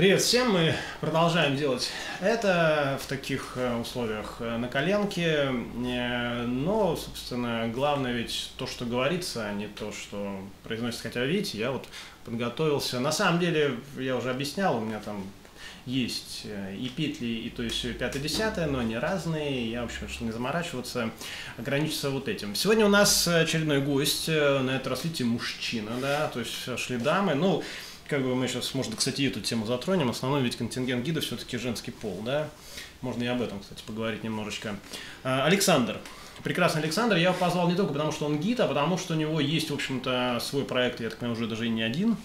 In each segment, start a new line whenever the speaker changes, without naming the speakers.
Привет всем! Мы продолжаем делать это в таких э, условиях э, на коленке. Э, но, собственно, главное ведь то, что говорится, а не то, что произносится. Хотя, видите, я вот подготовился. На самом деле, я уже объяснял, у меня там есть и петли, и то есть все пятое-десятое, но они разные. Я, в общем, чтобы не заморачиваться, ограничиться вот этим. Сегодня у нас очередной гость, на этот раз, видите, мужчина, да, то есть шли дамы. Ну, как бы мы сейчас, может, кстати, эту тему затронем. Основной ведь контингент гида все-таки женский пол, да? Можно и об этом, кстати, поговорить немножечко. А, Александр. Прекрасный Александр. Я его позвал не только потому, что он гид, а потому, что у него есть, в общем-то, свой проект, я так понимаю, уже даже и не один.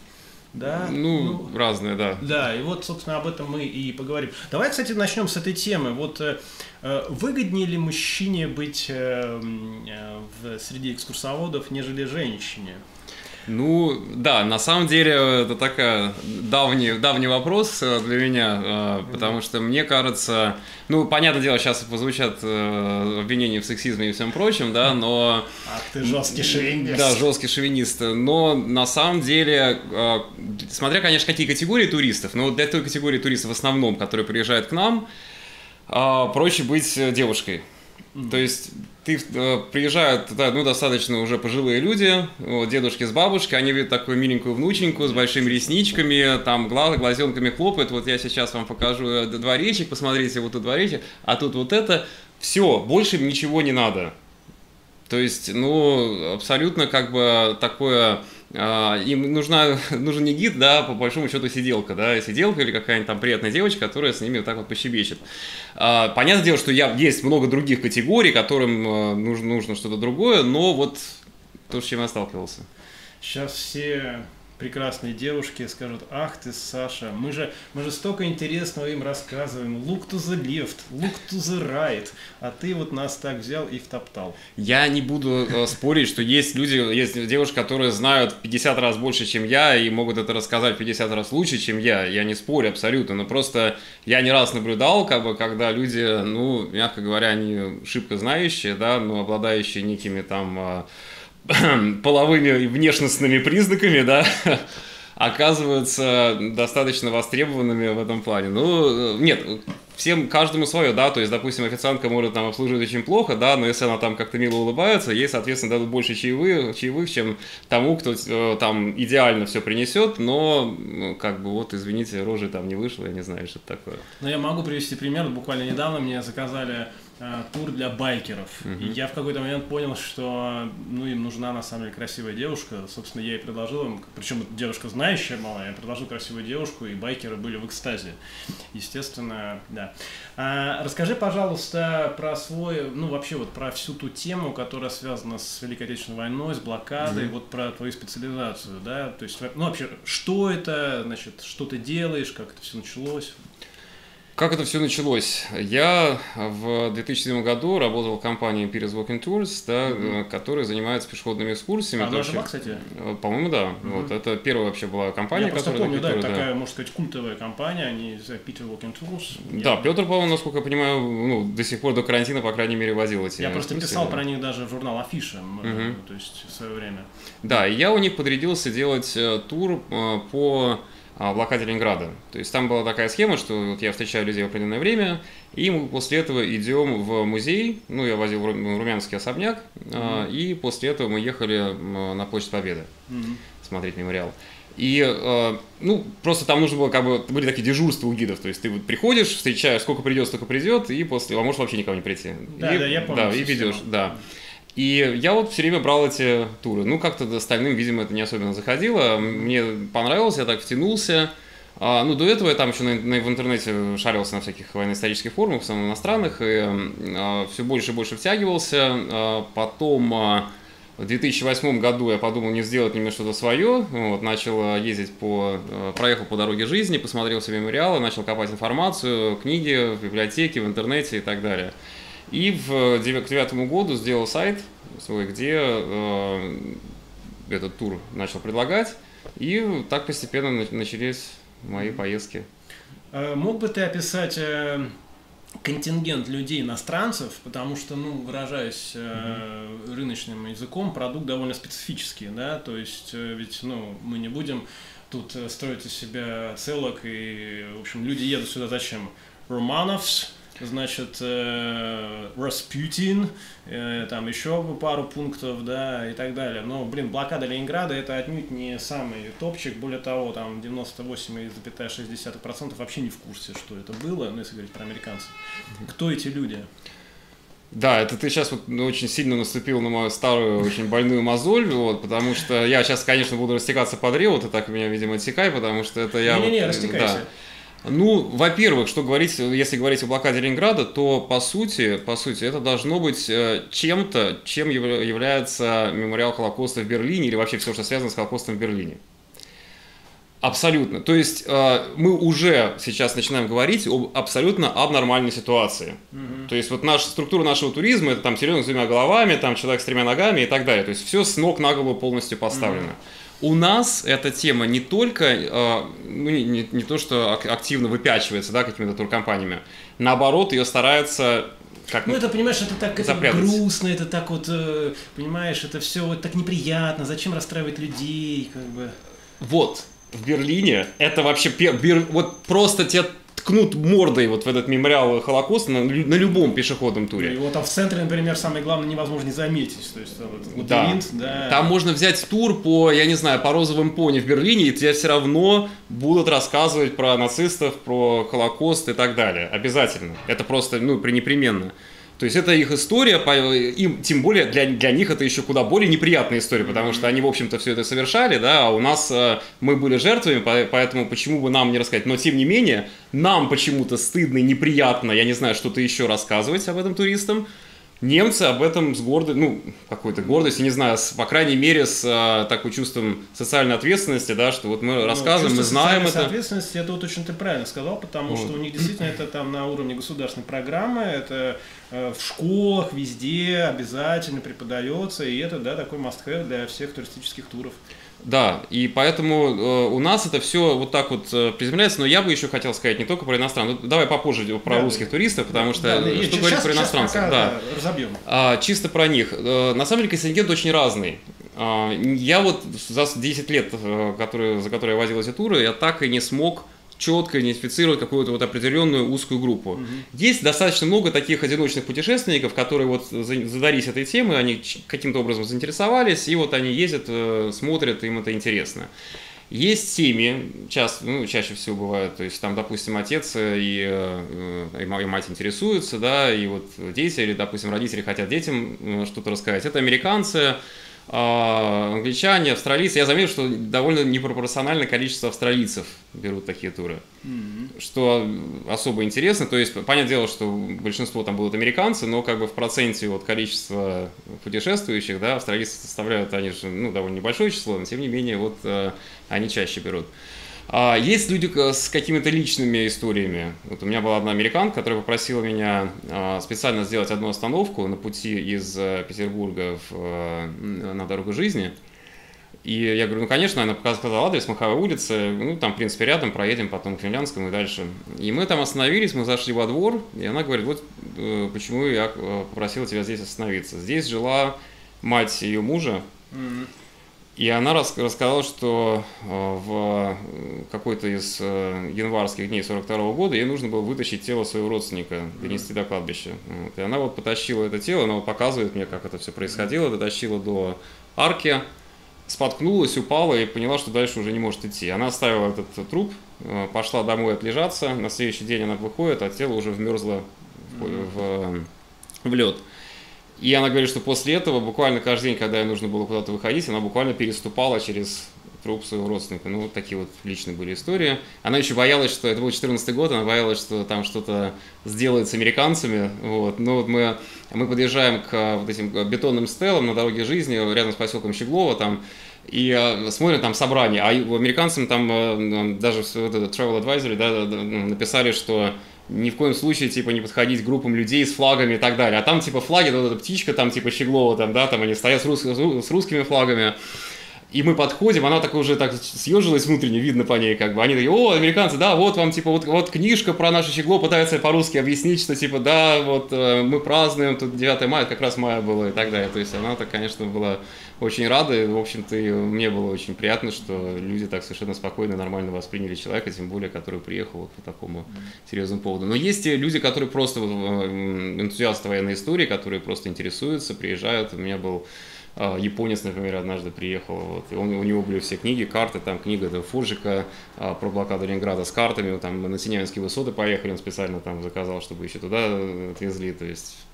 Да? Ну, ну, разные, да.
Да, и вот, собственно, об этом мы и поговорим. Давай, кстати, начнем с этой темы. Вот э, э выгоднее ли мужчине быть э, э, в среде экскурсоводов, нежели женщине?
Ну, да, на самом деле это такой давний, давний вопрос э, для меня, э, потому что мне кажется, ну, понятное дело, сейчас позвучат э, обвинения в сексизме и всем прочем, да, но...
Ах ты жесткий шовинист.
Да, жесткий шовинист, но на самом деле, смотря, конечно, какие категории туристов, но для той категории туристов в основном, которые приезжают к нам, проще быть девушкой. То есть ты э, приезжают да, ну, достаточно уже пожилые люди, вот, дедушки с бабушкой, они видят такую миленькую внученьку с большими ресничками, там глаз, глазенками хлопают. Вот я сейчас вам покажу э, дворечек, посмотрите, вот тут дворечек, а тут вот это. Все, больше ничего не надо. То есть, ну, абсолютно как бы такое им нужна, нужен не гид, да, по большому счету сиделка, да, сиделка или какая-нибудь там приятная девочка, которая с ними вот так вот пощебечет. А, понятное дело, что я, есть много других категорий, которым а, нужно, нужно что-то другое, но вот то, с чем я сталкивался.
Сейчас все прекрасные девушки скажут, ах ты, Саша, мы же, мы же столько интересного им рассказываем, look to the left, look to the right, а ты вот нас так взял и втоптал.
Я не буду э, спорить, что есть люди, есть девушки, которые знают 50 раз больше, чем я, и могут это рассказать 50 раз лучше, чем я, я не спорю абсолютно, но просто я не раз наблюдал, как бы, когда люди, ну, мягко говоря, они шибко знающие, да, но обладающие некими там а, половыми и внешностными признаками, да, оказываются достаточно востребованными в этом плане. Ну, нет, всем, каждому свое, да, то есть, допустим, официантка может там обслуживать очень плохо, да, но если она там как-то мило улыбается, ей, соответственно, дадут больше чаевых, чаевых чем тому, кто э, там идеально все принесет, но, ну, как бы, вот, извините, рожи там не вышло, я не знаю, что это такое.
Ну, я могу привести пример, буквально недавно мне заказали Э, тур для байкеров. Uh-huh. И я в какой-то момент понял, что ну, им нужна на самом деле красивая девушка. Собственно, я ей предложил им, причем девушка знающая мало, я предложил красивую девушку, и байкеры были в экстазе. Естественно, да. А, расскажи, пожалуйста, про свой, ну вообще вот про всю ту тему, которая связана с Великой Отечественной войной, с блокадой, uh-huh. вот про твою специализацию, да, то есть, ну вообще, что это, значит, что ты делаешь, как это все началось?
Как это все началось? Я в 2007 году работал в компании Pires Walking Tours, да, mm-hmm. которая занимается пешеходными экскурсиями.
Она жива, кстати?
Э, по-моему, да. Mm-hmm. Вот, это первая вообще была компания,
Я которая... помню, да, да, такая, можно сказать, культовая компания, они Peter Walking Tours.
Да, Я... Петр, по-моему, насколько я понимаю, ну, до сих пор до карантина, по крайней мере, возил эти
Я просто писал про них даже в журнал Афиша, mm-hmm. то есть в свое время.
Да, и я у них подрядился делать э, тур по блокаде Ленинграда. То есть там была такая схема, что вот я встречаю людей в определенное время, и мы после этого идем в музей, ну, я возил Румянский особняк, mm-hmm. и после этого мы ехали на Площадь Победы mm-hmm. смотреть мемориал. И, э, ну, просто там нужно было, как бы, были такие дежурства у гидов, то есть ты вот приходишь, встречаешь, сколько придет, столько придет, и после, а может вообще никого не прийти.
Да,
и,
да, я помню. Да,
и ведешь, да. И я вот все время брал эти туры. Ну, как-то остальным, видимо, это не особенно заходило. Мне понравилось, я так втянулся. А, ну, до этого я там еще на, на, в интернете шарился на всяких военно-исторических форумах, в основном иностранных, и а, все больше и больше втягивался. А, потом а, в 2008 году я подумал, не сделать мне что-то свое. Вот, начал ездить по, а, проехал по дороге жизни, посмотрел себе мемориалы, начал копать информацию, книги в библиотеке, в интернете и так далее. И в, к девятому году сделал сайт свой, где э, этот тур начал предлагать. И так постепенно начались мои поездки.
Э, мог бы ты описать э, контингент людей иностранцев, потому что, ну, выражаясь э, рыночным языком, продукт довольно специфический, да, то есть э, ведь, ну, мы не будем тут э, строить из себя целок, и, в общем, люди едут сюда зачем? Романовс, значит, э, Распутин, э, там еще пару пунктов, да, и так далее. Но, блин, блокада Ленинграда это отнюдь не самый топчик, более того, там 98,6% вообще не в курсе, что это было, ну, если говорить про американцев. Кто эти люди?
Да, это ты сейчас вот очень сильно наступил на мою старую, очень больную мозоль, вот, потому что я сейчас, конечно, буду растекаться по древу, ты так меня, видимо, отсекай, потому что это я...
Не-не-не,
вот,
растекайся.
Да. Ну, во-первых, что говорить, если говорить о блокаде Ленинграда, то по сути, по сути, это должно быть э, чем-то, чем является мемориал Холокоста в Берлине или вообще все, что связано с Холокостом в Берлине. Абсолютно. То есть э, мы уже сейчас начинаем говорить об абсолютно абнормальной ситуации.
Мгм.
То есть вот наша структура нашего туризма это там серьезно с двумя головами, там человек с тремя ногами и так далее. То есть все с ног на голову полностью поставлено. У нас эта тема не только, э, ну, не, не- то, что ак- активно выпячивается да, какими-то туркомпаниями, наоборот, ее стараются как
Ну, это, понимаешь, это так это грустно, это так вот, э, понимаешь, это все вот так неприятно, зачем расстраивать людей, как бы.
Вот, в Берлине это вообще пер- вот просто тебя ткнут мордой вот в этот мемориал Холокоста на, на любом пешеходном туре.
И вот там в центре, например, самое главное, невозможно не заметить. То есть, там вот,
Да.
лабиринт, да.
Там можно взять тур по, я не знаю, по розовым пони в Берлине, и тебе все равно будут рассказывать про нацистов, про Холокост и так далее. Обязательно. Это просто, ну, пренепременно. То есть это их история, им, тем более для, для них это еще куда более неприятная история, потому что они, в общем-то, все это совершали, да, а у нас э, мы были жертвами, по- поэтому почему бы нам не рассказать. Но, тем не менее, нам почему-то стыдно и неприятно, я не знаю, что-то еще рассказывать об этом туристам, Немцы об этом с гордостью, ну, какой-то гордостью, не знаю, с, по крайней мере, с а, такой чувством социальной ответственности, да, что вот мы
Ну,
рассказываем, мы знаем это.
соответственности, это вот очень ты правильно сказал, потому
Вот.
что у них действительно это там на уровне государственной программы, это э, в школах везде обязательно преподается, и это, да, такой must-have для всех туристических туров.
Да, и поэтому э, у нас это все вот так вот э, приземляется, но я бы еще хотел сказать не только про иностранцев, Ну, давай попозже про
Да,
русских туристов, потому что
Да, да,
э, что
щас-
говорить про иностранцев,
пока,
да.
да, разобьем.
А, чисто про них. Э, На самом деле контингент очень разный. А, Я вот за 10 лет, э, которые, за которые я возил эти туры, я так и не смог четко идентифицировать какую-то вот определенную узкую группу. Есть достаточно много таких одиночных путешественников, которые вот за- задались этой темой, они каким-то образом заинтересовались, и вот они ездят, э, смотрят, им это интересно. Есть семьи, часто, ну, чаще всего бывает, то есть там, допустим, отец э, и, э, и ма- и мать интересуются, да, и вот дети или, допустим, родители хотят детям что-то рассказать. Это американцы, англичане, австралийцы. Я заметил, что довольно непропорциональное количество австралийцев берут такие туры что особо интересно. То есть, понятное дело, что большинство там будут американцы, но как бы в проценте вот количества путешествующих, да, австралийцы составляют, они же, ну, довольно небольшое число, но тем не менее, вот э, они чаще берут. А есть люди к- с какими-то личными историями. Вот у меня была одна американка, которая попросила меня а, специально сделать одну остановку на пути из э, Петербурга в, э, на дорогу жизни. И я говорю, ну, конечно, она пока сказала адрес, Маховая улица, ну, там, в принципе, рядом, проедем потом к Финляндскому и дальше. И мы там остановились, мы зашли во двор, и она говорит, вот э, почему я э, попросила тебя здесь остановиться. Здесь жила мать ее мужа,
Мгм.
И она рас- рассказала, что э, в э, какой-то из э, январских дней 42 года ей нужно было вытащить тело своего родственника, донести до кладбища. Вот. И она вот потащила это тело, она вот показывает мне, как это все происходило, дотащила до арки, споткнулась, упала и поняла, что дальше уже не может идти. Она оставила этот труп, пошла домой отлежаться, на следующий день она выходит, а тело уже вмерзло в, в, в лед. И она говорит, что после этого буквально каждый день, когда ей нужно было куда-то выходить, она буквально переступала через труп своего родственника. Ну, вот такие вот личные были истории. Она еще боялась, что это был 14 год, она боялась, что там что-то сделают с американцами. Вот. Но вот мы, мы подъезжаем к а, вот этим бетонным стелам на дороге жизни, рядом с поселком Щеглово, там, и э, смотрим там собрание, а американцам там э, даже в вот travel advisory да, написали, что ни в коем случае, типа, не подходить к группам людей с флагами и так далее. А там, типа, флаги, вот эта птичка, там, типа, Щеглова, там, да, там они стоят с, рус- с русскими флагами. И мы подходим, она так уже так съежилась внутренне, видно по ней, как бы. Они такие, о, американцы, да, вот вам, типа, вот, вот книжка про наше щегло, пытаются по-русски объяснить, что, типа, да, вот э, мы празднуем, тут 9 мая, как раз мая было и так далее. То есть она так, конечно, была очень рада, и, в общем-то, мне было очень приятно, что люди так совершенно спокойно, нормально восприняли человека, тем более, который приехал вот по такому серьезному поводу. Но есть люди, которые просто э, энтузиасты военной истории, которые просто интересуются, приезжают. У меня был а, японец, например, однажды приехал, вот, и он, у него были все книги, карты, там книга это Фуржика а, про блокаду Ленинграда с картами, там на Синявинские высоты поехали, он специально там заказал, чтобы еще туда отвезли, то есть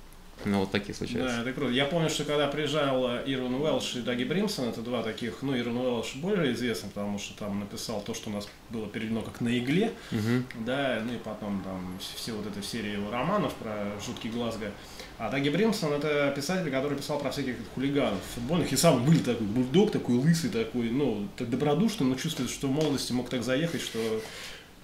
ну, вот такие случаются.
Да, это круто. Я помню, что когда приезжал Ирон Уэлш и Даги Бримсон, это два таких, ну, Ирон Уэлш более известный, потому что там написал то, что у нас было переведено как на игле, угу. да, ну и потом там все вот эта серия его романов про жуткий Глазго. А Даги Бримсон это писатель, который писал про всяких хулиганов футбольных, и сам был такой бульдог, такой лысый, такой, ну, так добродушный, но чувствует, что в молодости мог так заехать, что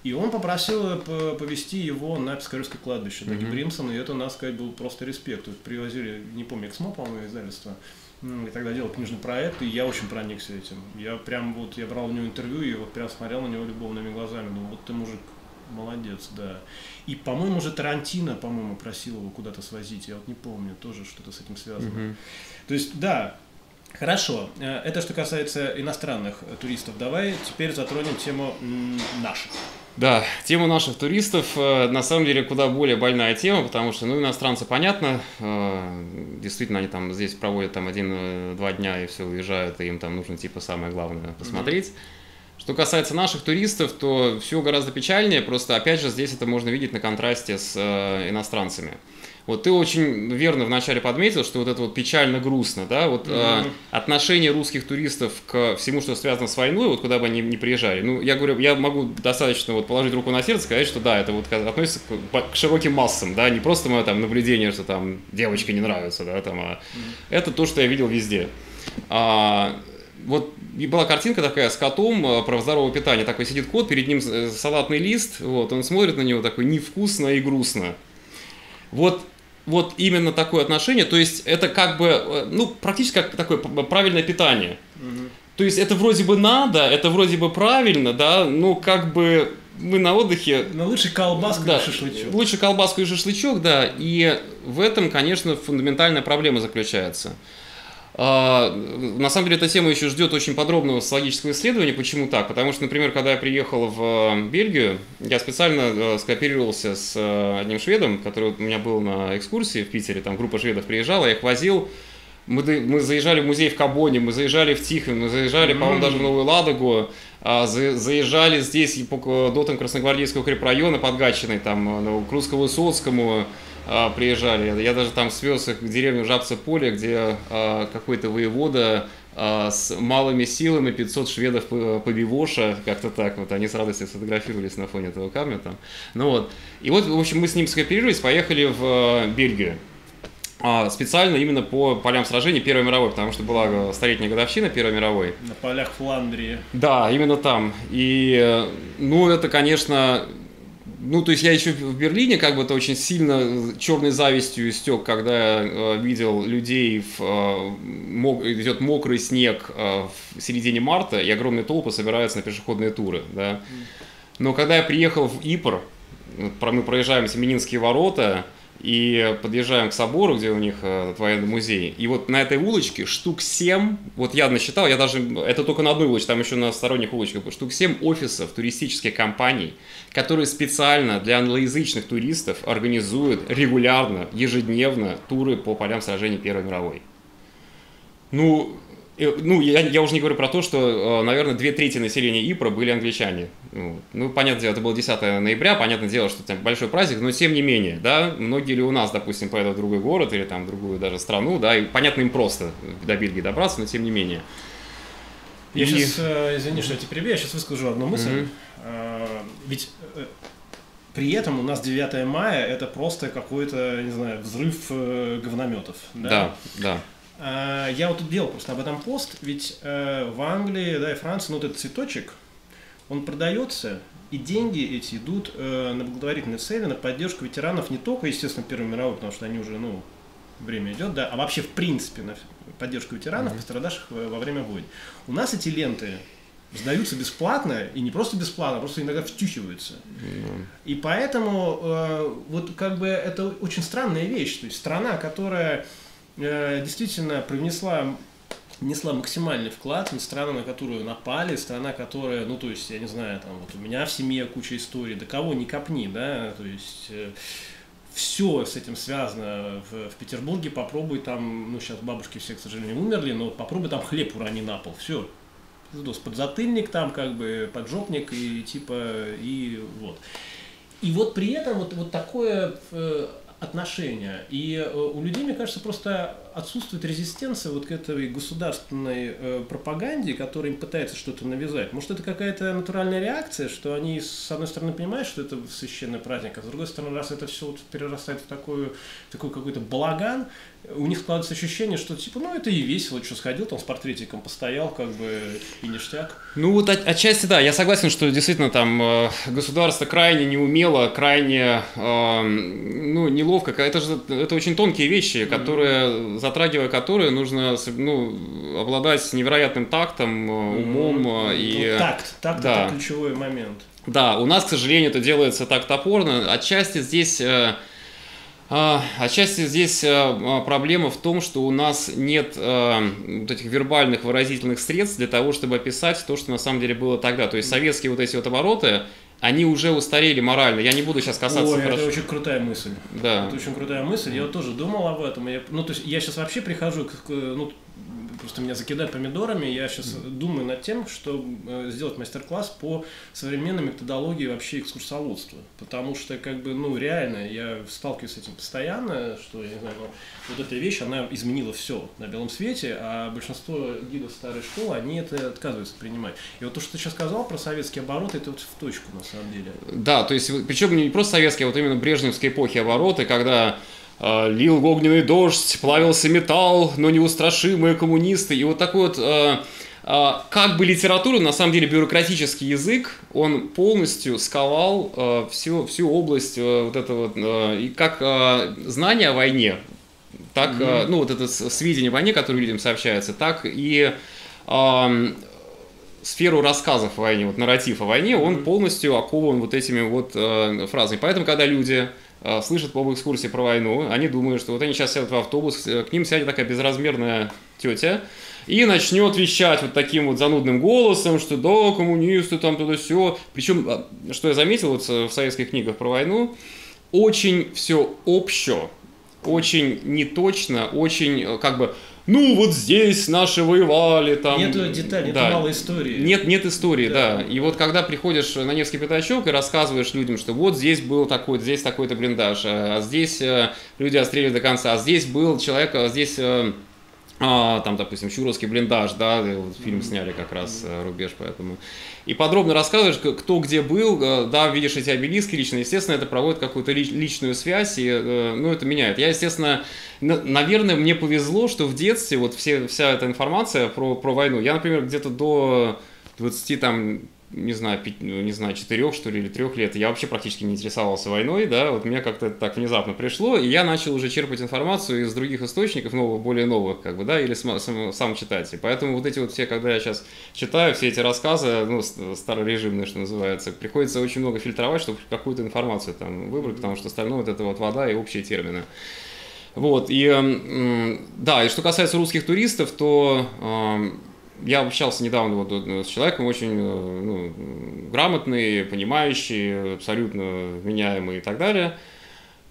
и он попросил повести его на Пискаревское кладбище, Даги mm-hmm. Бримсон, и это, надо сказать, был просто респект. Тут привозили, не помню, Эксмо, по-моему, издательство, и тогда делал книжный проект, и я очень проникся этим. Я прям вот, я брал у него интервью, и вот прям смотрел на него любовными глазами, думал, вот ты мужик, молодец, да. И, по-моему, уже Тарантино, по-моему, просил его куда-то свозить, я вот не помню, тоже что-то с этим связано. Mm-hmm. То есть, да, Хорошо, э, это что касается иностранных туристов. Давай теперь затронем тему наших.
Да, тема наших туристов э, на самом деле куда более больная тема, потому что, ну, иностранцы, понятно, э, действительно, они там здесь проводят там один-два дня и все уезжают, и им там нужно типа самое главное посмотреть. Mm-hmm. Что касается наших туристов, то все гораздо печальнее, просто опять же здесь это можно видеть на контрасте с иностранцами. Вот ты очень верно вначале подметил, что вот это вот печально грустно, да, вот mm-hmm. э, отношение русских туристов к всему, что связано с войной, вот куда бы они ни приезжали. Ну, я говорю, я могу достаточно вот положить руку на сердце, сказать, что да, это вот относится к, к широким массам, да, не просто мое там наблюдение, что там девочка не нравится, да, там, а mm-hmm. это то, что я видел везде. А, вот была картинка такая с котом э, про здоровое питание. Такой сидит кот, перед ним э, салатный лист, вот, он смотрит на него такой невкусно и грустно. Вот вот именно такое отношение, то есть это как бы, э, ну, практически как такое правильное питание. Угу. То есть это вроде бы надо, это вроде бы правильно, да, но как бы мы на отдыхе...
Но лучше колбаску да, и шашлычок.
Лучше колбаску и шашлычок, да, и в этом, конечно, фундаментальная проблема заключается. А, на самом деле эта тема еще ждет очень подробного социологического исследования. Почему так? Потому что, например, когда я приехал в э, Бельгию, я специально э, скооперировался с э, одним шведом, который у меня был на экскурсии в Питере, там группа шведов приезжала, я их возил. Мы, мы заезжали в музей в Кабоне, мы заезжали в Тихвин, мы заезжали, mm-hmm. по-моему, даже в Новую Ладогу, а, заезжали здесь по дотам Красногвардейского укрепрайона под Гатчиной, там, к Русско-Высоцкому, а, приезжали. Я даже там свез их в деревню Жабце поле, где а, какой-то воевода а, с малыми силами 500 шведов побивоша, как-то так вот, они с радостью сфотографировались на фоне этого камня там. Ну вот, и вот, в общем, мы с ним скооперировались, поехали в Бельгию. Специально именно по полям сражений Первой мировой, потому что была столетняя годовщина Первой мировой.
На полях Фландрии.
Да, именно там. И, ну, это, конечно, ну, то есть я еще в Берлине как бы это очень сильно черной завистью истек, когда э, видел людей, в, э, мок, идет мокрый снег э, в середине марта, и огромные толпы собираются на пешеходные туры, да. Но когда я приехал в Ипр, мы проезжаем Семенинские ворота, и подъезжаем к собору, где у них э, военный музей. И вот на этой улочке штук 7, вот я насчитал, я даже, это только на одной улочке, там еще на сторонних улочках, штук 7 офисов туристических компаний, которые специально для англоязычных туристов организуют регулярно, ежедневно туры по полям сражений Первой мировой. Ну, ну, я, я уже не говорю про то, что, э, наверное, две трети населения Ипра были англичане. Ну, ну, понятное дело, это было 10 ноября, понятное дело, что там большой праздник, но тем не менее, да, многие ли у нас, допустим, поедут в другой город или там в другую даже страну, да, и понятно, им просто до Бельгии добраться, но тем не менее.
Я и... сейчас, э, извини, что я тебя перебью, я сейчас выскажу одну мысль. Mm-hmm. Ведь при этом у нас 9 мая это просто какой-то, не знаю, взрыв говнометов.
Да, да. да.
А, я вот тут делал просто об этом пост, ведь э, в Англии, да, и Франции, ну, вот этот цветочек, он продается, и деньги эти идут э, на благотворительные цели, на поддержку ветеранов не только, естественно, Первой мировой, потому что они уже, ну, время идет, да, а вообще в принципе на поддержку ветеранов, mm-hmm. пострадавших во время войн. У нас эти ленты сдаются бесплатно, и не просто бесплатно, а просто иногда втюхиваются. Mm-hmm. И поэтому э, вот как бы это очень странная вещь. То есть страна, которая э, действительно привнесла несла максимальный вклад, на страну, на которую напали, страна, которая, ну, то есть, я не знаю, там, вот у меня в семье куча историй, да кого не копни, да, то есть, э, все с этим связано в, в Петербурге, попробуй там, ну, сейчас бабушки все, к сожалению, умерли, но попробуй там хлеб урони на пол, все, подзатыльник там, как бы, поджопник и типа, и вот. И вот при этом вот, вот такое э, отношения. И э, у людей, мне кажется, просто отсутствует резистенция вот к этой государственной э, пропаганде, которая им пытается что-то навязать. Может, это какая-то натуральная реакция, что они, с одной стороны, понимают, что это священный праздник, а с другой стороны, раз это все вот перерастает в такой, такой какой-то балаган, у них складывается ощущение, что типа, ну это и весело, что сходил там с портретиком, постоял, как бы и ништяк.
Ну вот от, отчасти да, я согласен, что действительно там э, государство крайне неумело, крайне, э, ну неловко, это же это очень тонкие вещи, которые mm-hmm. затрагивая которые нужно ну обладать невероятным тактом, э, умом mm-hmm. и
ну, такт, такт да. это ключевой момент.
Да, у нас, к сожалению, это делается так топорно. Отчасти здесь э, отчасти здесь э, а, проблема в том, что у нас нет вот этих вербальных выразительных средств для того, чтобы описать то, что на самом деле было тогда. То есть советские вот эти вот обороты, они уже устарели морально. Я не буду сейчас касаться...
Ой, это очень крутая мысль. Да. Это очень крутая мысль. Я вот тоже думал об этом. Я, ну, то есть я сейчас вообще прихожу к... Ну, просто меня закидают помидорами. Я сейчас mm. думаю над тем, что э, сделать мастер-класс по современной методологии вообще экскурсоводства. Потому что, как бы, ну, реально, я сталкиваюсь с этим постоянно, что, я не знаю, ну, вот эта вещь, она изменила все на белом свете, а большинство гидов старой школы, они это отказываются принимать. И вот то, что ты сейчас сказал про советские обороты, это вот в точку, на самом деле.
Да, то есть, причем не просто советские, а вот именно брежневской эпохи обороты, когда лил огненный дождь, плавился металл, но неустрашимые коммунисты. И вот такой вот э, э, как бы литература, на самом деле бюрократический язык, он полностью сковал всю, всю область вот этого, и как знание о войне, так, mm-hmm. ну вот это сведения о войне, которые людям сообщаются, так и сферу рассказов о войне, вот нарратив о войне, он полностью окован вот этими вот фразами. Поэтому, когда люди Э, слышат по экскурсии про войну, они думают, что вот они сейчас сядут в автобус, э, к ним сядет такая безразмерная тетя, и начнет вещать вот таким вот занудным голосом, что да, коммунисты там туда все. Причем, э, что я заметил вот в советских книгах про войну, очень все общо, очень неточно, очень как бы ну вот здесь наши воевали, там...
Нету деталей, да. мало истории.
Нет, нет истории, да. да. И вот когда приходишь на Невский пятачок и рассказываешь людям, что вот здесь был такой, здесь такой-то блиндаж, а здесь э, люди отстреливали до конца, а здесь был человек, а здесь э, а, там, допустим, Чуровский блиндаж, да, вот фильм сняли как раз э, «Рубеж», поэтому. И подробно рассказываешь, кто где был, э, да, видишь эти обелиски лично, естественно, это проводит какую-то личную связь, и, э, ну, это меняет. Я, естественно, наверное, мне повезло, что в детстве вот все, вся эта информация про, про войну, я, например, где-то до 20, там, не знаю, пять, ну, не знаю, четырех, что ли, или трех лет, я вообще практически не интересовался войной, да, вот мне как-то так внезапно пришло, и я начал уже черпать информацию из других источников, новых, более новых, как бы, да, или сам, сам, сам читать. И поэтому вот эти вот все, когда я сейчас читаю все эти рассказы, ну, старорежимные, что называется, приходится очень много фильтровать, чтобы какую-то информацию там выбрать, потому что остальное вот это вот вода и общие термины. Вот, и да, и что касается русских туристов, то я общался недавно вот с человеком очень э, ну, грамотный, понимающий, абсолютно вменяемый и так далее.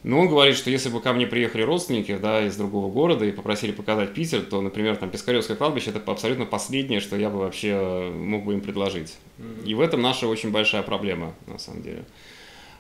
Но он говорит, что если бы ко мне приехали родственники да, из другого города и попросили показать Питер, то, например, там Пискаревское кладбище это абсолютно последнее, что я бы вообще мог бы им предложить. И в этом наша очень большая проблема, на самом деле.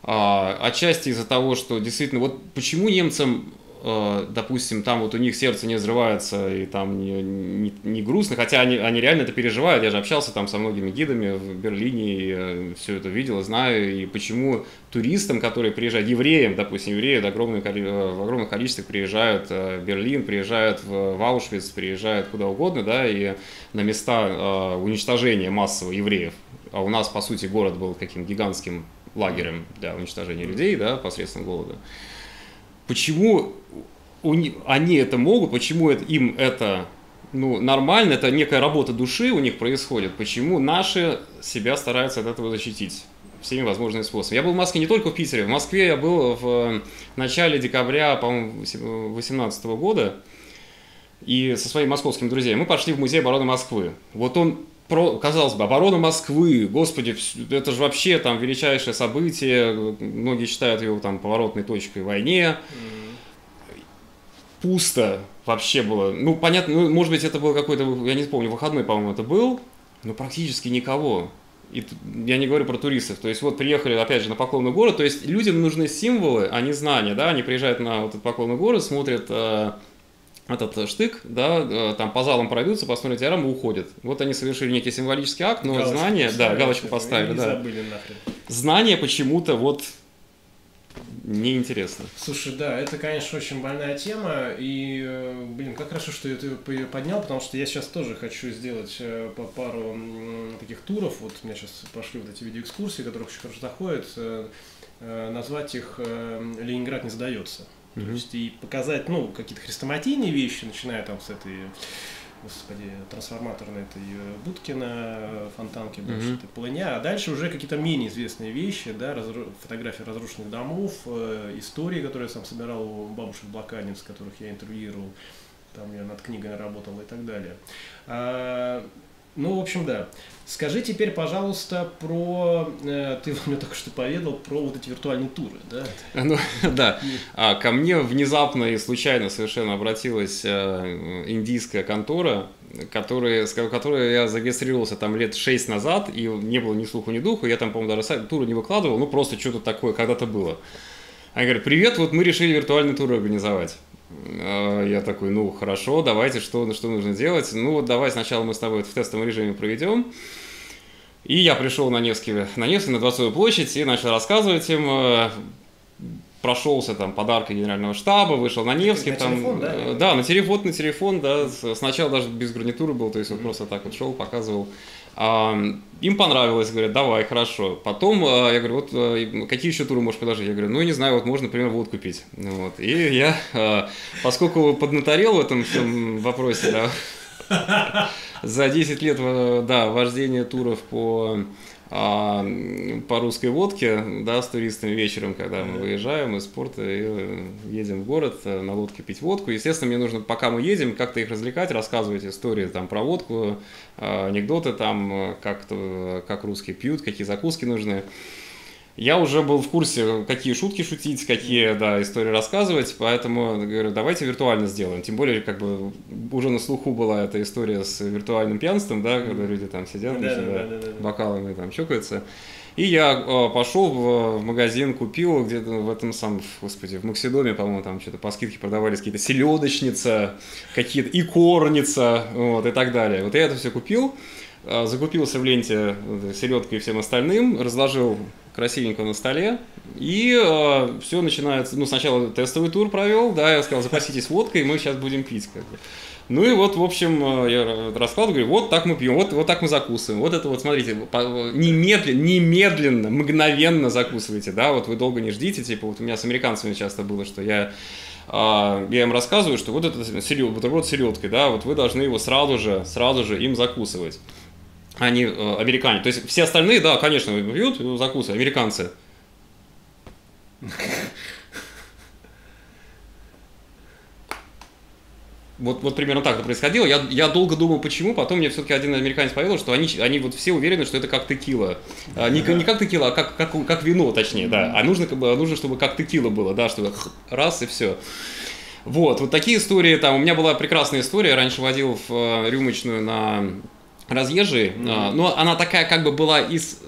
А, отчасти из-за того, что действительно, вот почему немцам Э, допустим, там вот у них сердце не взрывается и там не, не, не грустно, хотя они, они реально это переживают. Я же общался там со многими гидами в Берлине и э, все это видел, знаю. И почему туристам, которые приезжают, евреям, допустим, евреи в, огромное, э, в огромных количествах приезжают в Берлин, приезжают в, в Аушвиц, приезжают куда угодно, да, и на места э, уничтожения массового евреев. А у нас, по сути, город был каким гигантским лагерем для уничтожения людей, да, посредством голода. Почему они это могут, почему это, им это ну, нормально, это некая работа души у них происходит, почему наши себя стараются от этого защитить всеми возможными способами. Я был в Москве не только в Питере, в Москве я был в начале декабря, по-моему, 2018 года, и со своими московскими друзьями мы пошли в музей обороны Москвы. Вот он про, казалось бы, оборона Москвы, господи, это же вообще там величайшее событие, многие считают его там поворотной точкой в войне. Пусто вообще было. Ну, понятно, ну, может быть, это был какой-то, я не помню, выходной, по-моему, это был, но практически никого. И я не говорю про туристов. То есть вот приехали, опять же, на Поклонный город. То есть людям нужны символы, а не знания, да. Они приезжают на вот этот Поклонный город, смотрят э, этот штык, да, э, там по залам пройдутся, посмотрят диараму и уходят. Вот они совершили некий символический акт, но галочку знание, да, галочку поставили, да. Забыли нахрен. Знание почему-то вот неинтересно.
Слушай, да, это, конечно, очень больная тема, и, э, блин, как хорошо, что я ее поднял, потому что я сейчас тоже хочу сделать э, по пару таких туров, вот у меня сейчас пошли вот эти видеоэкскурсии, которых очень хорошо доходят, назвать их «Ленинград не сдается». Mm-hmm. То есть и показать, ну, какие-то хрестоматийные вещи, начиная там с этой господи, трансформаторной этой э, будки на фонтанке, больше mm-hmm. полыня, а дальше уже какие-то менее известные вещи, да, разру... фотографии разрушенных домов, э, истории, которые я сам собирал у бабушек блокадниц, которых я интервьюировал, там я над книгой работал и так далее. А, ну, в общем, да. Скажи теперь, пожалуйста, про... Э, ты мне только что поведал про вот эти виртуальные туры, да?
Ну, да. А, ко мне внезапно и случайно совершенно обратилась э, индийская контора, которая, с которой я зарегистрировался там лет 6 назад, и не было ни слуху, ни духу. Я там, по-моему, даже сайт, туры не выкладывал, ну, просто что-то такое когда-то было. Они говорят, привет, вот мы решили виртуальный тур организовать. А, я такой, ну хорошо, давайте, что, что нужно делать? Ну вот давай сначала мы с тобой это в тестовом режиме проведем. И я пришел на Невский, на Невский, на Дворцовую площадь и начал рассказывать им, э, прошелся там подарка генерального штаба, вышел на Невский. На там, телефон, да? Э, да, на телефон, на телефон, да. Сначала даже без гарнитуры был, то есть вот mm-hmm. просто так вот шел, показывал. Им понравилось, говорят, давай, хорошо. Потом а, я говорю, вот а, какие еще туры можешь предложить? Я говорю, ну не знаю, вот можно, например, водку пить. Вот. И я, а, поскольку поднаторел в этом всем вопросе, да, за 10 лет да, вождения туров по по русской водке, да, с туристами вечером, когда мы выезжаем из порта и э, едем в город э, на лодке пить водку. Естественно, мне нужно, пока мы едем, как-то их развлекать, рассказывать истории там про водку, а, анекдоты там, как, как русские пьют, какие закуски нужны я уже был в курсе, какие шутки шутить, какие, да, истории рассказывать, поэтому говорю, давайте виртуально сделаем. Тем более, как бы уже на слуху была эта история с виртуальным пьянством, да, когда люди там сидят, да, да, да, да, бокалами там чокаются. И я э, пошел в, в магазин, купил где-то в этом самом, господи, в Максидоме, по-моему, там что-то по скидке продавались какие-то селедочница, какие-то и корница, вот, и так далее. Вот я это все купил, закупился в ленте селедкой и всем остальным, разложил красивенько на столе. И э, все начинается, ну, сначала тестовый тур провел, да, я сказал, запаситесь водкой, мы сейчас будем пить, как бы. Ну и вот, в общем, э, я раскладываю, говорю, вот так мы пьем, вот, вот так мы закусываем. Вот это вот, смотрите, немедленно, немедленно, мгновенно закусывайте, да, вот вы долго не ждите, типа, вот у меня с американцами часто было, что я а, я им рассказываю, что вот это селед, бутерброд с селедкой, да, вот вы должны его сразу же, сразу же им закусывать они э, американе. То есть все остальные, да, конечно, пьют, закусывают, американцы. Вот, вот примерно так это происходило. Я, я долго думал, почему. Потом мне все-таки один американец поведал, что они, они вот все уверены, что это как текила. А, не, не как текила, а как, как, как вино, точнее, да. А нужно, как бы, нужно, чтобы как текила было, да, чтобы раз и все. Вот, вот такие истории там. У меня была прекрасная история. Я раньше водил в э, рюмочную на разъезжие, mm-hmm. но она такая как бы была из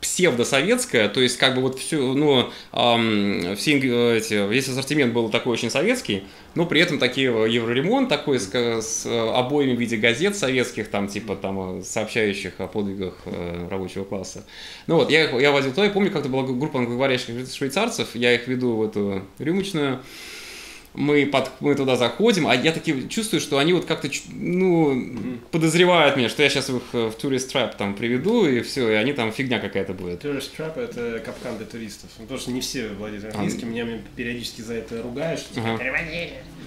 псевдосоветская, то есть как бы вот все, ну, эм, все эти, весь ассортимент был такой очень советский, но при этом такие евроремонт такой с, с обоими в виде газет советских, там типа там сообщающих о подвигах э, рабочего класса. Ну вот, я, я возил туда, я помню, как-то была группа англоговорящих швейцарцев, я их веду в эту рюмочную, мы, под, мы туда заходим, а я таки чувствую, что они вот как-то, ну, mm-hmm. подозревают меня, что я сейчас их в Tourist Trap там приведу, и все, и они там фигня какая-то будет.
Tourist Trap — это капкан для туристов. Ну, потому что не все владеют английским, а... меня периодически за это ругаешь, типа, ага.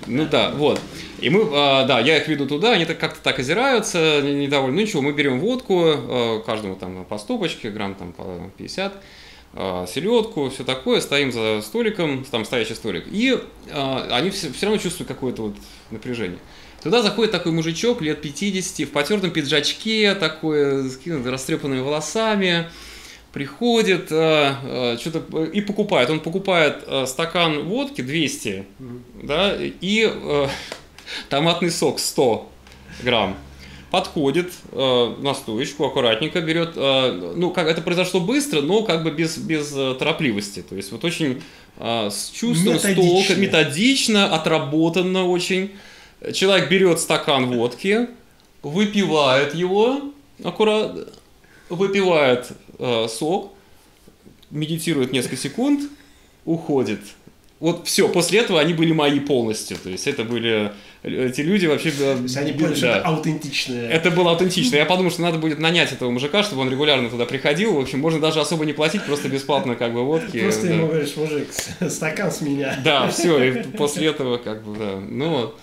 Ну да, вот. И мы, а, да, я их веду туда, они так как-то так озираются, недовольны. Ну ничего, мы берем водку, а, каждому там по стопочке, грамм там по 50 а, селедку, все такое, стоим за столиком, там стоящий столик, и а, они все, все равно чувствуют какое-то вот напряжение. Туда заходит такой мужичок лет 50 в потертом пиджачке, такой, с растрепанными волосами, приходит а, а, что-то и покупает. Он покупает а, стакан водки 200, mm-hmm. да, и а, томатный сок 100 грамм подходит э, на стоечку, аккуратненько берет. Э, ну, как это произошло быстро, но как бы без, без э, торопливости. То есть вот очень э, с чувством, методично. Столка, методично, отработанно очень. Человек берет стакан водки, выпивает его, аккуратно, выпивает э, сок, медитирует несколько секунд, уходит. Вот все, после этого они были мои полностью. То есть это были эти люди вообще...
То есть они поняли, да. что это аутентичное.
Это было аутентично. Я подумал, что надо будет нанять этого мужика, чтобы он регулярно туда приходил. В общем, можно даже особо не платить, просто бесплатно как бы водки.
Просто да. ему говоришь, мужик, стакан с меня.
Да, все, и после этого как бы, да. Ну,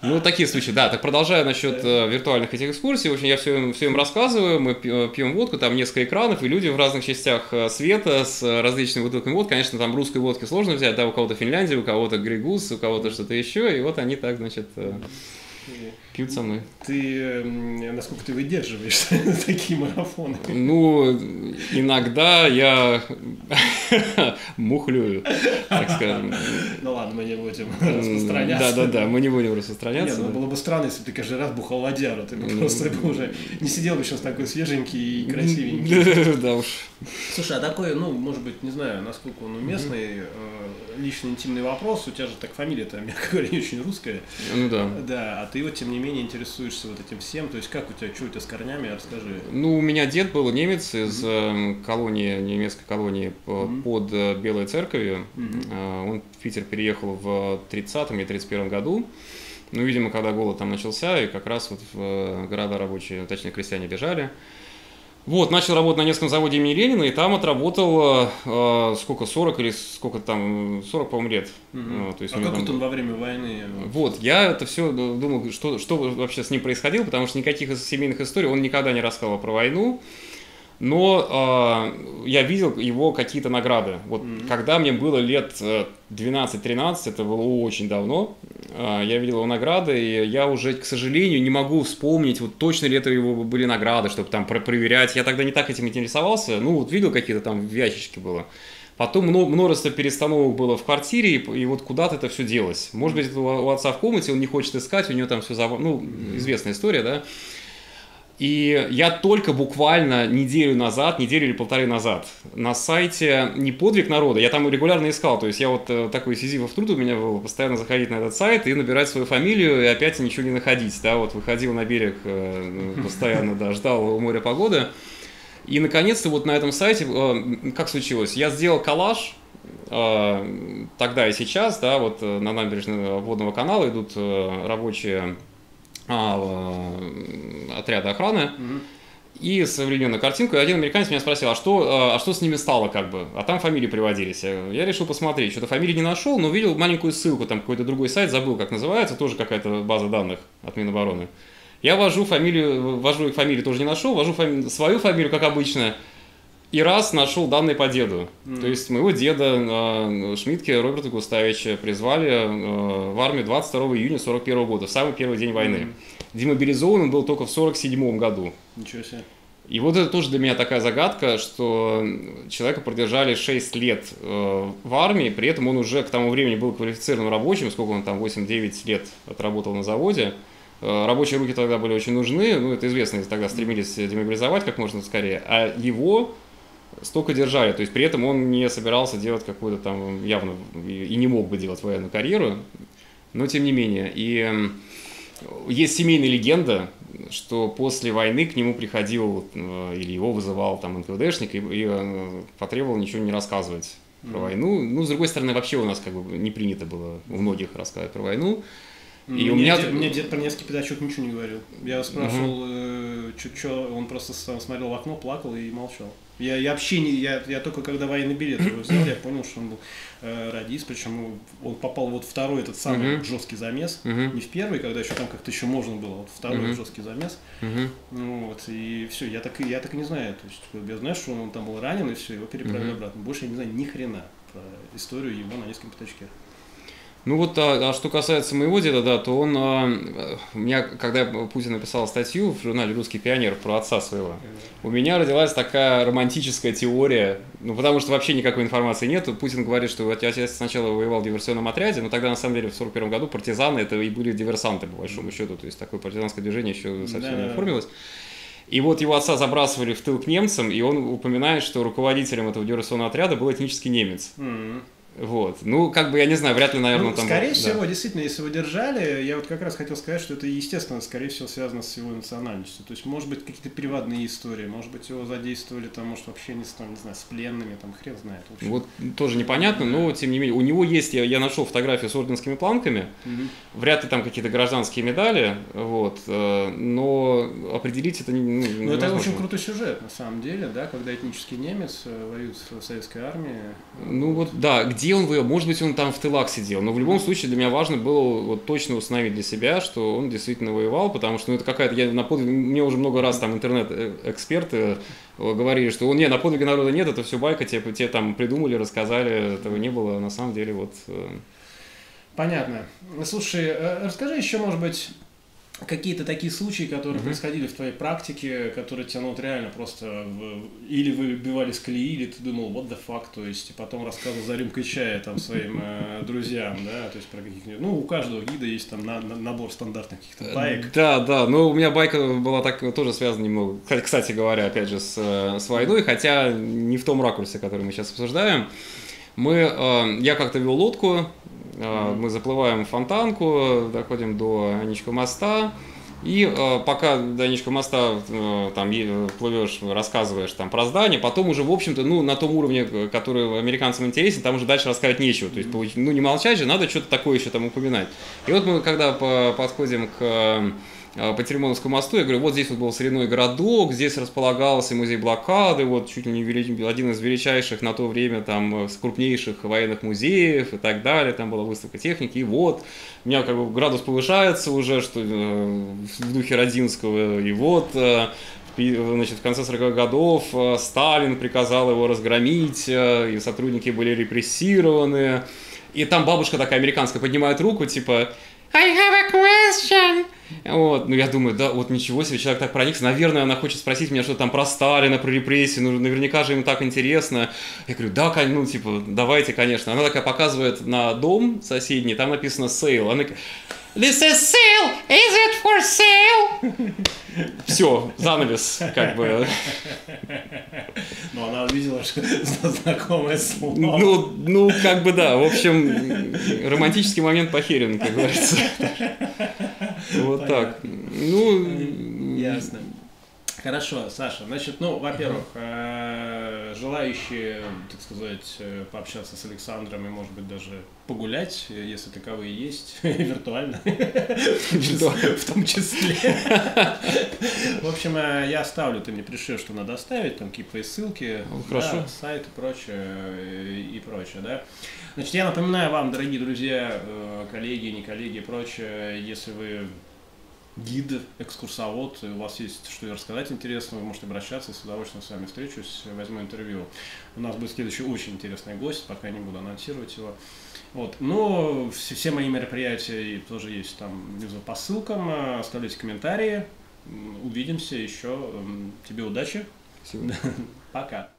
ну такие случаи. Да, так продолжая насчет э, виртуальных этих экскурсий. В общем, я все, все им рассказываю, мы пьем водку, там несколько экранов, и люди в разных частях э, света с различными бутылками водки. Конечно, там русской водки сложно взять, да, у кого-то Финляндия, у кого-то Григус, у кого-то что-то еще, и вот они так, значит, э, пьют со мной.
Ты, насколько ты выдерживаешь такие марафоны?
Ну, иногда я мухлюю, так скажем.
Ну ладно, мы не будем распространяться.
Да-да-да, мы не будем распространяться.
Нет, ну было бы странно, если бы ты каждый раз бухал водяру, ты бы просто уже не сидел бы сейчас такой свеженький и красивенький.
Да уж.
Слушай, а такой, ну, может быть, не знаю, насколько он уместный, э, личный интимный вопрос, у тебя же так фамилия-то, мягко говоря, не очень русская.
Ну да.
Да, а ты вот, тем не менее, интересуешься вот этим всем, то есть как у тебя, что у тебя с корнями, расскажи.
Ну, у меня дед был немец из mm-hmm. колонии, немецкой колонии mm-hmm. под э, Белой Церковью. Mm-hmm. Он в Питер переехал в 30-м или 31 году. Ну, видимо, когда голод там начался, и как раз вот в города рабочие, точнее, крестьяне бежали. Вот, начал работать на нескольком заводе имени Ленина, и там отработал э, сколько, 40 или сколько там, 40, по-моему, лет.
Угу. То есть а как там... он во время войны?
Вот, я это все думал, что, что вообще с ним происходило, потому что никаких семейных историй он никогда не рассказывал про войну но э, я видел его какие-то награды. Вот mm-hmm. когда мне было лет 12-13, это было очень давно, э, я видел его награды, и я уже, к сожалению, не могу вспомнить, вот точно ли это его были награды, чтобы там про- проверять. Я тогда не так этим интересовался, ну вот видел какие-то там в ящичке было. Потом множество перестановок было в квартире, и, вот куда-то это все делось. Может быть, это у отца в комнате, он не хочет искать, у него там все забавно. Ну, известная история, да. И я только буквально неделю назад, неделю или полторы назад на сайте не подвиг народа, я там регулярно искал, то есть я вот э, такой сизифов труд у меня был, постоянно заходить на этот сайт и набирать свою фамилию и опять ничего не находить, да, вот выходил на берег э, постоянно, да, ждал у моря погоды. И наконец-то вот на этом сайте, э, как случилось, я сделал коллаж, тогда и сейчас, да, вот на набережной водного канала идут рабочие отряда охраны. Угу. И современную картинку, и один американец меня спросил, а что, а, а что с ними стало, как бы? А там фамилии приводились. Я решил посмотреть, что-то фамилии не нашел, но увидел маленькую ссылку, там какой-то другой сайт, забыл, как называется, тоже какая-то база данных от Минобороны. Я ввожу фамилию, ввожу их фамилию, тоже не нашел, ввожу фами... свою фамилию, как обычно, и раз нашел данные по деду. Mm. То есть моего деда Шмидтке Роберта Густавича призвали э, в армию 22 июня 41 года, в самый первый день войны. Mm. Демобилизован он был только в 47 году.
Ничего себе.
И вот это тоже для меня такая загадка, что человека продержали 6 лет э, в армии, при этом он уже к тому времени был квалифицированным рабочим, сколько он там, 8-9 лет отработал на заводе. Э, рабочие руки тогда были очень нужны, ну это известно, тогда стремились демобилизовать как можно скорее, а его столько держали. То есть при этом он не собирался делать какую-то там явно и не мог бы делать военную карьеру, но тем не менее. И есть семейная легенда, что после войны к нему приходил э, или его вызывал там НКВДшник и, и э, потребовал ничего не рассказывать про войну. Ну, с другой стороны, вообще у нас как бы не принято было у многих рассказывать про войну.
И мне, у меня... Дед, мне дед про Невский пятачок ничего не говорил. Я спрашивал, угу. э, что, он просто смотрел в окно, плакал и молчал. Я, я вообще не, я, я только когда военный билет его взял, я понял, что он был э, радист, причем он попал вот второй этот самый uh-huh. жесткий замес, uh-huh. не в первый, когда еще там как-то еще можно было, вот второй uh-huh. жесткий замес, uh-huh. вот и все, я так я так и не знаю, то есть я знаю, что он там был ранен и все, его переправили uh-huh. обратно, больше я не знаю ни хрена про историю его на нескольком пятачке.
Ну вот, а, а что касается моего деда, да, то он, а, у меня, когда Путин написал статью в журнале «Русский пионер» про отца своего, у меня родилась такая романтическая теория, ну потому что вообще никакой информации нет. Путин говорит, что отец сначала воевал в диверсионном отряде, но тогда на самом деле в 41 году партизаны это и были диверсанты по большому счету, то есть такое партизанское движение еще совсем да, не оформилось. И вот его отца забрасывали в тыл к немцам, и он упоминает, что руководителем этого диверсионного отряда был этнический немец. Mm-hmm. Вот. Ну, как бы, я не знаю, вряд ли, наверное, ну,
там... Скорее всего, да. действительно, если его держали, я вот как раз хотел сказать, что это, естественно, скорее всего, связано с его национальностью. То есть, может быть, какие-то приватные истории, может быть, его задействовали, там, может, вообще не, там, не знаю, с пленными, там, хрен знает.
Вот тоже непонятно, но, тем не менее, у него есть, я, я нашел фотографию с орденскими планками, угу. вряд ли там какие-то гражданские медали, вот, э, но определить это не
Ну, это очень крутой сюжет, на самом деле, да, когда этнический немец э, воюет в советской армии.
Ну, вот, да, где где он воевал, может быть, он там в тылах сидел, но в любом случае для меня важно было вот точно установить для себя, что он действительно воевал, потому что ну, это какая-то, я на подвиге, мне уже много раз там интернет-эксперты э, говорили, что не, на подвиге народа нет, это все байка, тебе, тебе там придумали, рассказали, этого не было, на самом деле вот... Э.
Понятно. Слушай, э, расскажи еще, может быть, какие-то такие случаи, которые mm-hmm. происходили в твоей практике, которые тебя ну, вот реально просто в... или выбивали с колеи, или ты думал, what the fuck, то есть, и потом рассказывал за рюмкой чая там своим э, друзьям, да, то есть про каких-нибудь, ну, у каждого гида есть там на, на, набор стандартных каких-то баек.
Да, да, но у меня байка была так тоже связана немного, кстати говоря, опять же, с, э, с войной, хотя не в том ракурсе, который мы сейчас обсуждаем. Мы, э, я как-то вел лодку. Мы заплываем в фонтанку, доходим до Аничкова моста, и э, пока до Аничкова моста э, там плывешь, рассказываешь там про здание, потом уже, в общем-то, ну, на том уровне, который американцам интересен, там уже дальше рассказать нечего. То есть, ну, не молчать же, надо что-то такое еще там упоминать. И вот мы, когда подходим к Э, по Теремоновскому мосту, я говорю, вот здесь вот был соляной городок, здесь располагался музей блокады, вот чуть ли не один из величайших на то время там э, крупнейших военных музеев и так далее, там была выставка техники, и вот у меня как бы градус повышается уже, что э, в духе Родинского, и вот значит, в конце 40-х годов Сталин приказал его разгромить, и сотрудники были репрессированы, и там бабушка такая американская поднимает руку, типа I have a question. Вот, ну я думаю, да, вот ничего себе, человек так проникся. Наверное, она хочет спросить меня что-то там про Сталина, про репрессии, ну наверняка же им так интересно. Я говорю, да, ну типа, давайте, конечно. Она такая показывает на дом соседний, там написано sale. Она This is sale! Is it for sale? Все, занавес, как бы.
Ну, она увидела, что знакомое слово.
Ну, ну, как бы да. В общем, романтический момент похерен, как говорится. Вот так. Ну,
ясно. Хорошо, Саша. Значит, ну, во-первых, э, желающие, так сказать, э, пообщаться с Александром и, может быть, даже погулять, если таковые есть, виртуально, в том числе. В общем, э, я оставлю, ты мне пришлешь, что надо оставить, там какие-то ссылки,
Хорошо.
сайт и прочее, и прочее, да. Значит, я напоминаю вам, дорогие друзья, коллеги, не коллеги и прочее, если вы гид, экскурсовод, у вас есть что рассказать интересного, вы можете обращаться, с удовольствием с вами встречусь, возьму интервью. У нас будет следующий очень интересный гость, пока не буду анонсировать его. Вот. Но все, все мои мероприятия тоже есть там внизу по ссылкам, оставляйте комментарии, увидимся еще. Тебе удачи.
Спасибо.
Пока.